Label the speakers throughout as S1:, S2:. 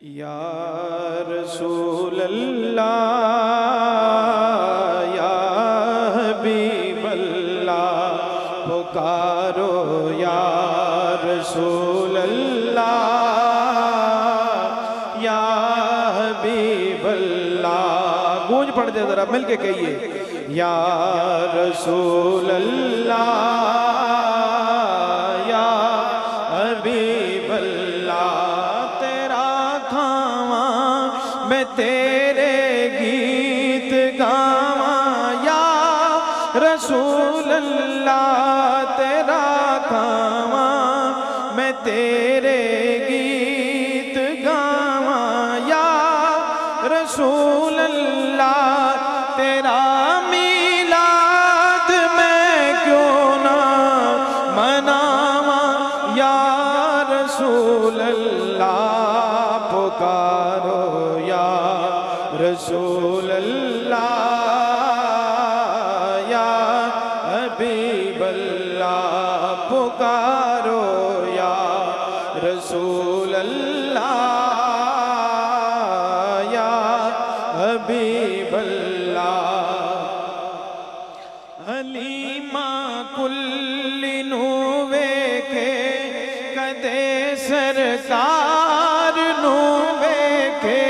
S1: یا رسول اللہ، یا حبیب اللہ، پکارو یا رسول اللہ، یا حبیب اللہ۔ گونج پڑھ دے ذرا، مل کے کہیے، یا رسول اللہ۔ تیرے گیت گاواں یا رسول اللہ، تیرا میلاد میں کیوں نہ مناواں؟ یا رسول اللہ، پکارو یا رسول اللہ، یا حبیب اللہ، پکارو کل نوے کے کدے سرکار نوے کے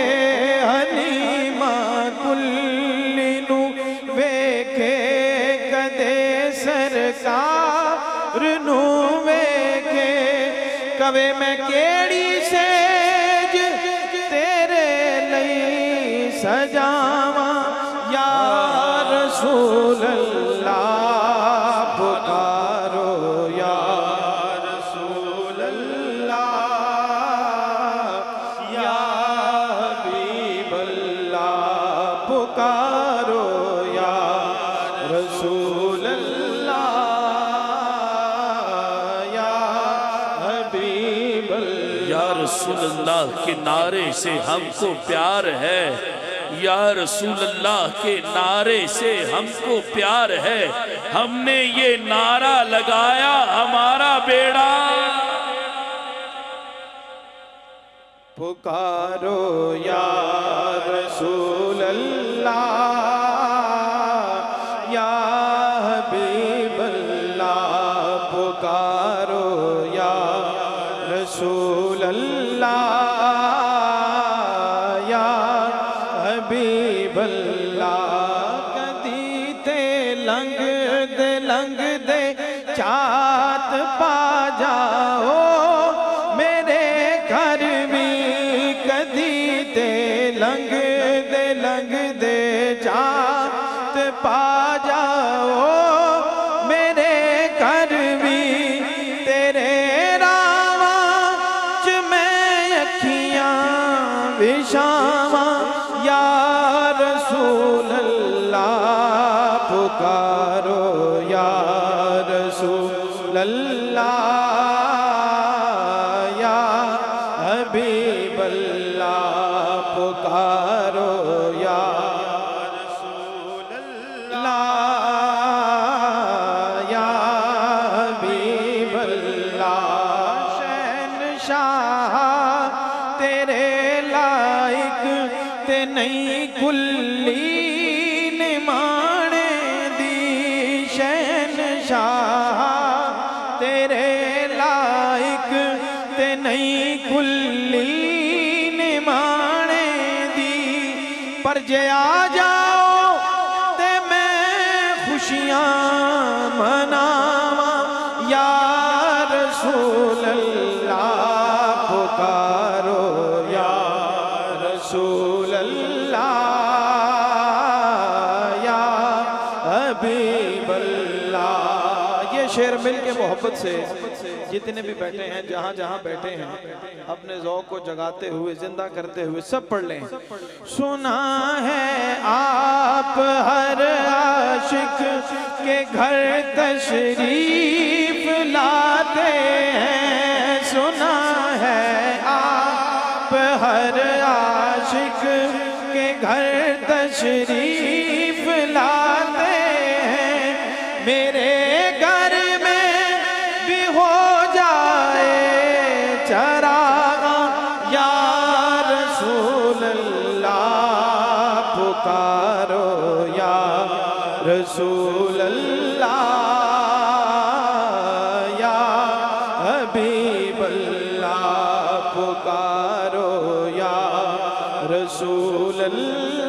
S1: حلیمہ کل نوے کے کدے سرکار نوے کے کبے میں کیڑی سیج تیرے لئی سجاواں پکارو یا رسول اللہ یا حبیب اللہ۔ یا رسول اللہ
S2: کے نعرے سے ہم کو پیار ہے۔ یا رسول اللہ کے نعرے سے ہم کو پیار ہے۔ ہم نے یہ نعرہ لگایا ہمارا بیڑا۔
S1: پکارو یا رسول جاؤ میرے گھر بھی کدی تے لنگ دے لنگ دے چات پا جاؤ۔ پکارو یا رسول اللہ یا حبیب اللہ شہنشاہ تیرے لائق تے نہیں کلی پر جے آ جاؤ تے میں خوشیاں مناواں۔ یا رسول اللہ، پکارو۔ یا رسول اللہ، یا حبیب اللہ۔ یہ شعر مل کے محبت سے جتنے بھی بیٹھے ہیں، جہاں جہاں بیٹھے ہیں، اپنے ذوق کو جگاتے ہوئے، زندہ کرتے ہوئے سب پڑھ لیں۔ سنا ہے آپ ہر عاشق کے گھر تشریف لاتے ہیں۔ سنا ہے آپ ہر عاشق کے گھر تشریف لاتے ہیں۔ میرے پکارو یا رسول اللہ یا حبیب اللہ پکارو یا رسول اللہ۔